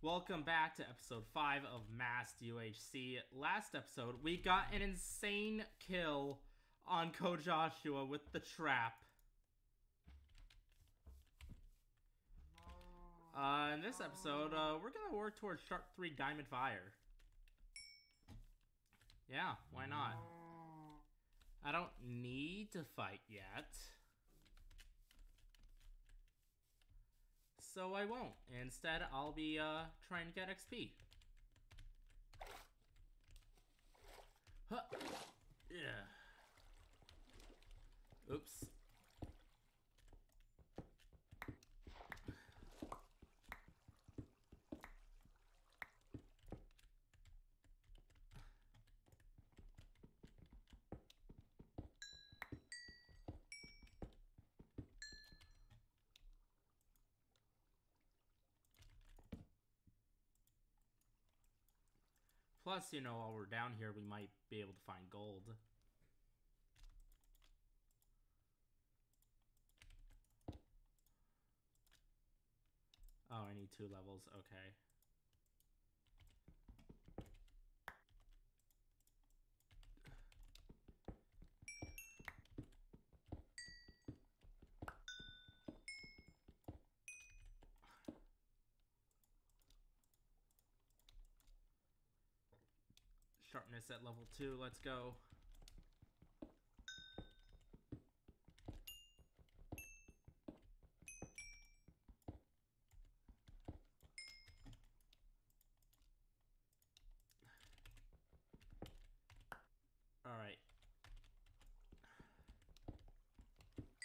Welcome back to episode 5 of Masked UHC. Last episode, we got an insane kill on Code Joshua with the trap. Uh, in this episode, uh, we're gonna work towards Sharp 3 Diamond Fire. Yeah, why not? I don't need to fight yet. So I won't. Instead, I'll be uh, trying to get XP. Huh. Yeah. Plus, you know, while we're down here, we might be able to find gold. Oh, I need two levels. Okay. Sharpness at level 2, let's go. Alright.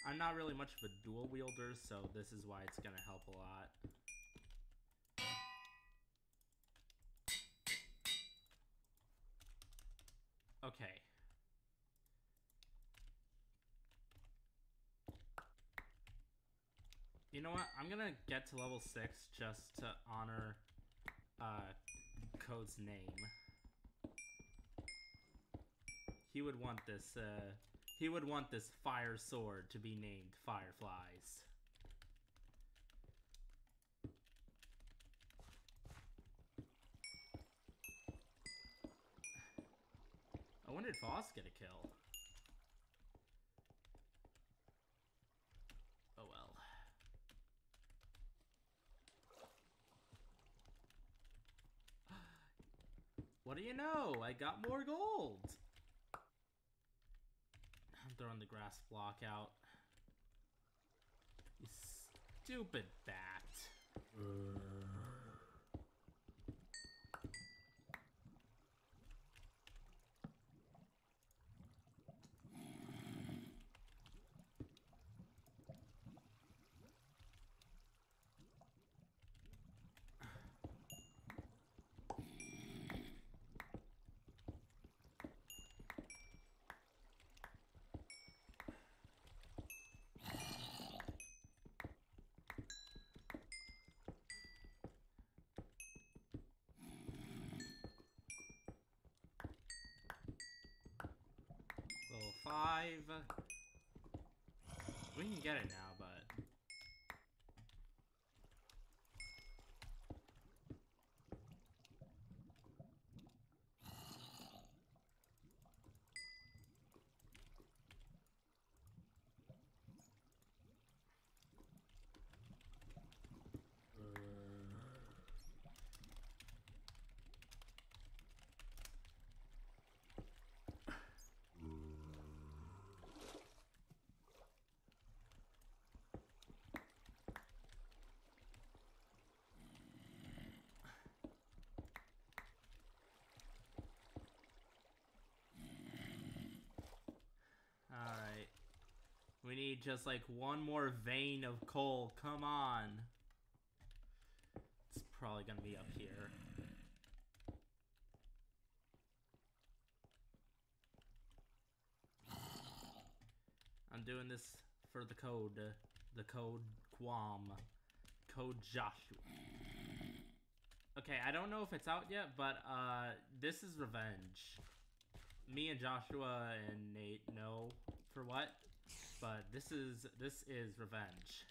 I'm not really much of a dual wielder, so this is why it's gonna help a lot. Okay. You know what? I'm gonna get to level 6 just to honor uh, Code's name. He would want this, uh, he would want this fire sword to be named Fireflies. when if Voss get a kill? Oh well. What do you know? I got more gold! I'm throwing the grass block out. You stupid bat. Uh... 5. We can get it now, but... Alright. We need just like one more vein of coal. Come on. It's probably gonna be up here. I'm doing this for the code. The code Quam. Code Joshua. Okay, I don't know if it's out yet, but uh, this is Revenge me and Joshua and Nate know for what, but this is this is revenge.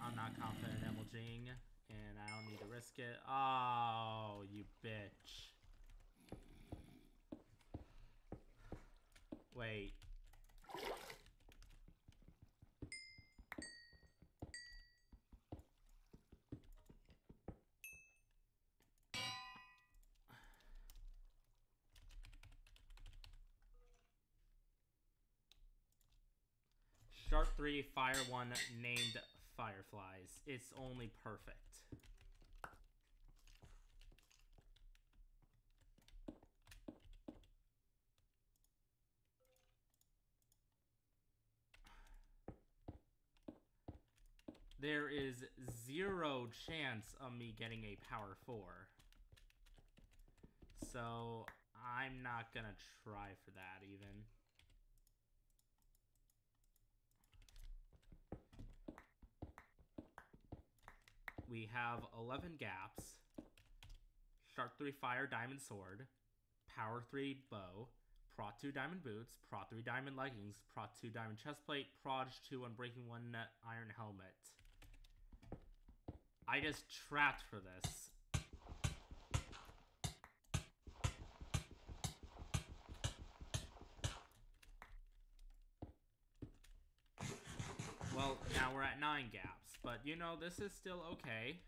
I'm not confident in Emeljing, and I don't need to risk it. Oh, you bitch. Wait. Sharp 3, Fire 1, named Fireflies. It's only perfect. There is zero chance of me getting a power 4. So, I'm not gonna try for that even. We have 11 gaps, Sharp 3 Fire Diamond Sword, Power 3 Bow, Prot 2 Diamond Boots, Prot 3 Diamond Leggings, Prot 2 Diamond Chestplate, Proj 2 Unbreaking 1 Net Iron Helmet. I just trapped for this. Well, now we're at 9 gaps. But, you know, this is still okay.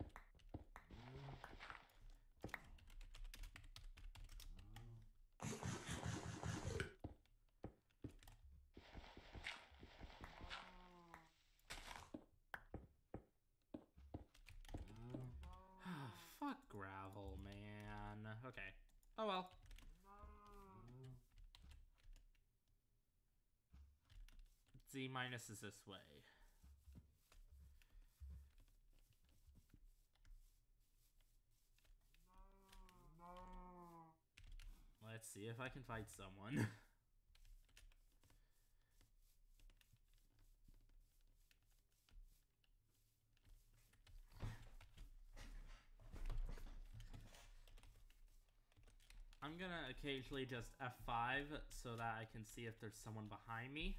Ah, fuck gravel, man. Okay. Oh well. Z minus is this way. Let's see if I can fight someone. I'm gonna occasionally just F5 so that I can see if there's someone behind me.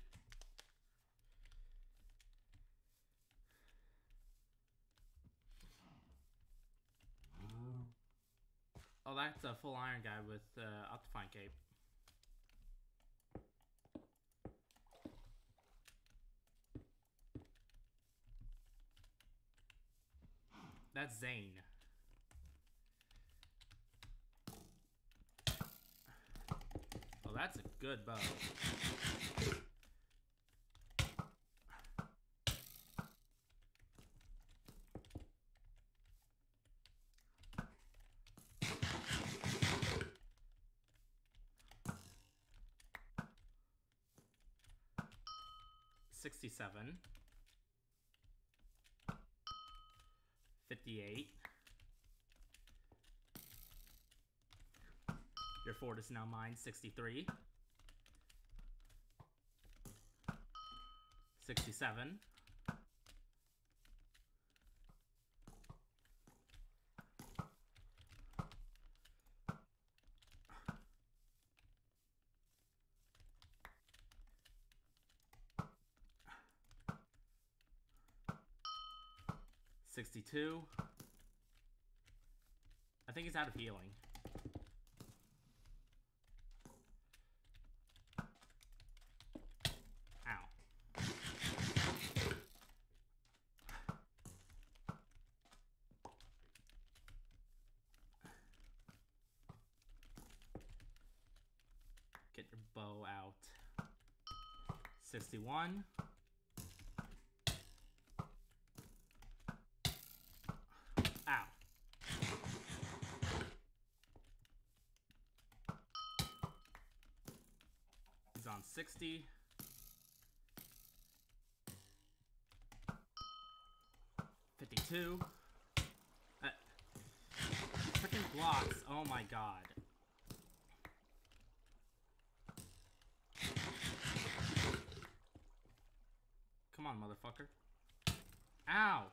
Oh, that's a full iron guy with uh, Optifine Cape. That's Zane. Oh, that's a good bow. 67. 58. Your fort is now mine, 63. 67. 62. I think he's out of healing. Ow. Get your bow out. 61. On 60. Fifty-two. Uh, freaking blocks. Oh my god. Come on, motherfucker. Ow!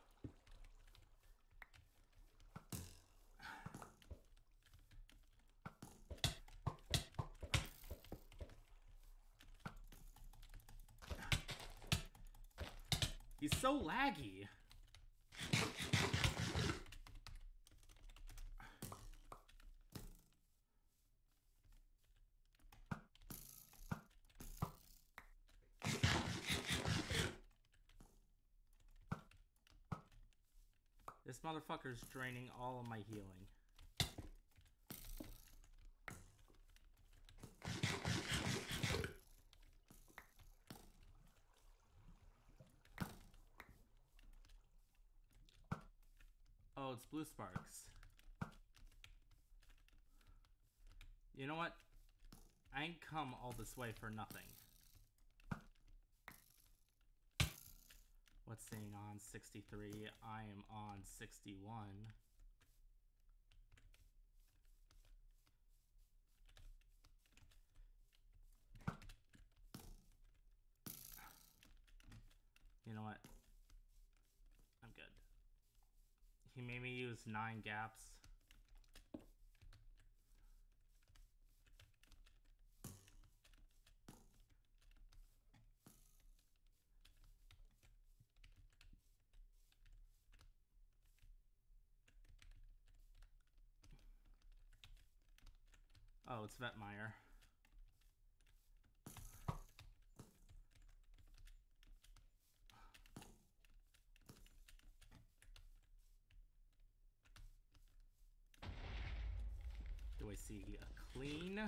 He's so laggy. This motherfucker's draining all of my healing. Blue sparks. You know what? I ain't come all this way for nothing. What's saying on 63? I am on 61. You know what? I'm good. He use nine gaps. Oh, it's Vetmeyer. Do I see a clean?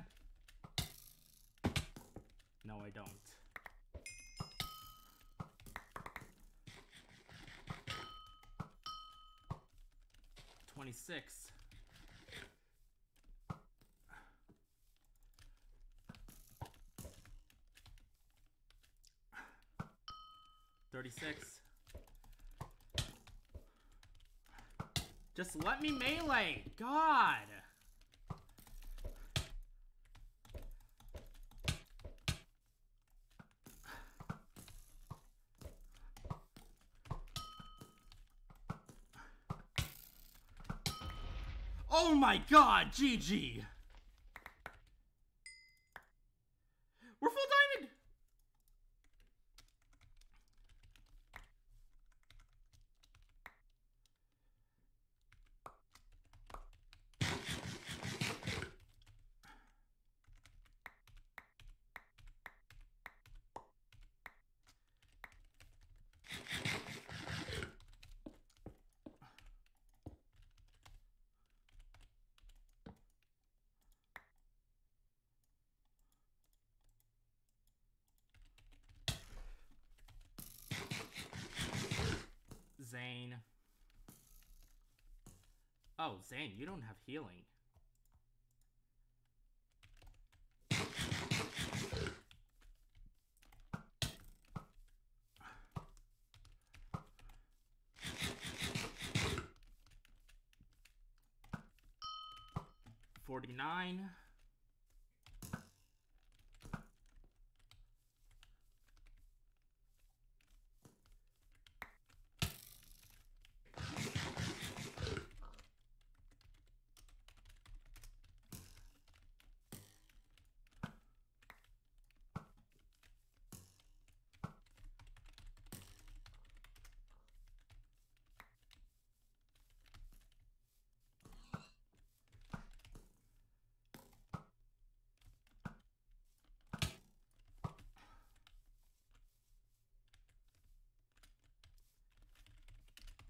No, I don't. Twenty-six. 36. Just let me melee! God! Oh my god, GG! We're full diamond! Zane. Oh, Zane, you don't have healing. Forty-nine.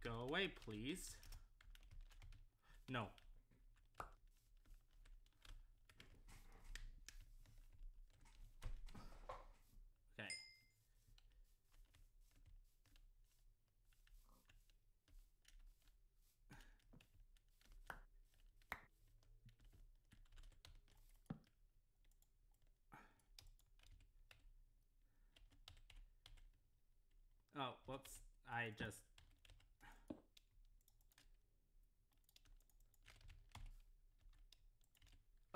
Go away, please. No. Okay. Oh, whoops. I just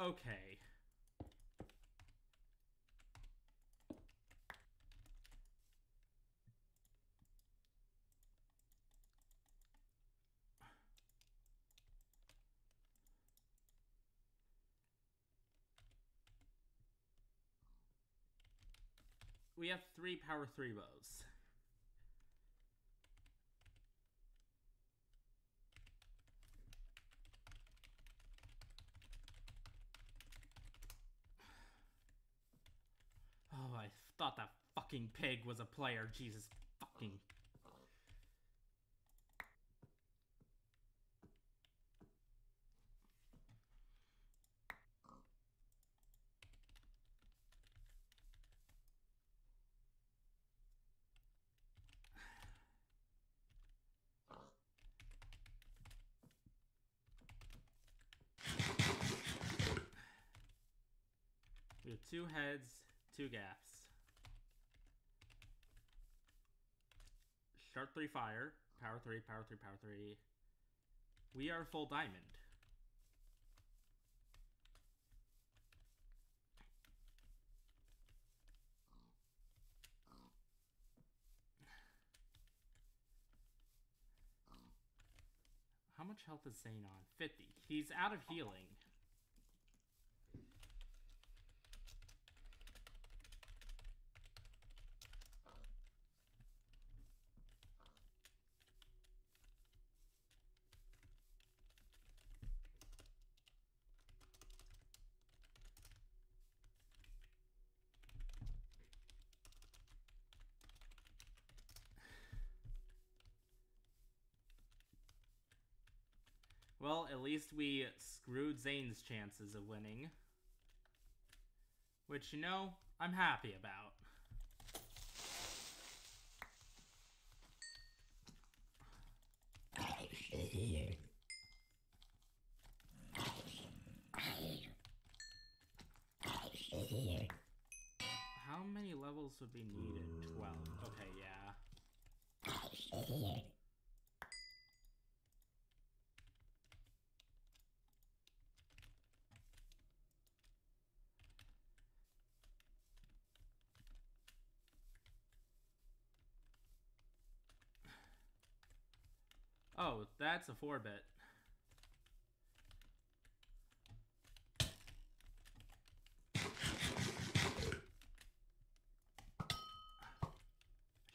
Okay. We have three power three bows. fucking pig was a player. Jesus fucking. two heads, two gaps. Sharp 3 fire. Power 3, power 3, power 3. We are full diamond. How much health is Zane on? 50. He's out of healing. Well, at least we screwed Zane's chances of winning. Which, you know, I'm happy about. How many levels would be needed? 12. Okay, yeah. Oh, that's a 4 bit.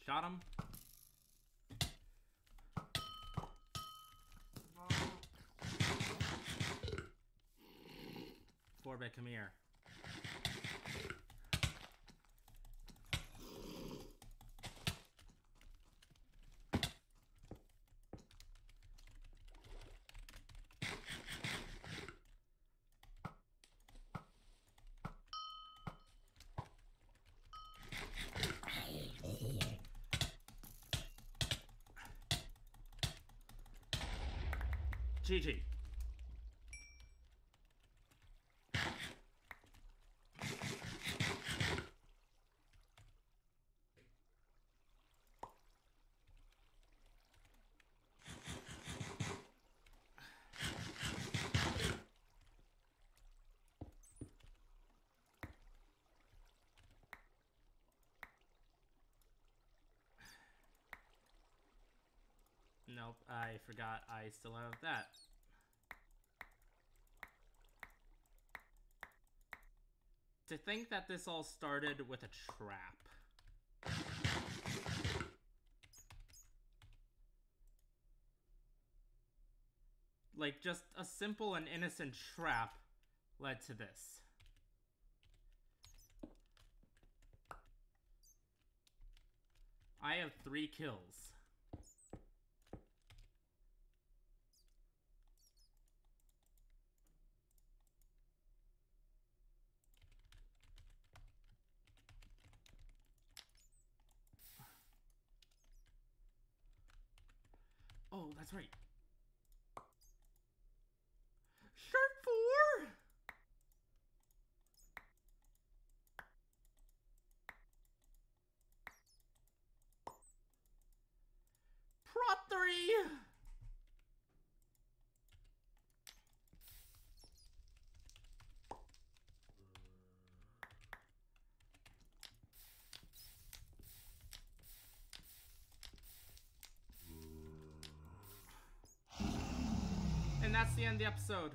Shot him. Four bit, come here. GG. I forgot I still have that. To think that this all started with a trap. Like, just a simple and innocent trap led to this. I have three kills. Oh, that's right. Sharp four. Prot three. And that's the end of the episode.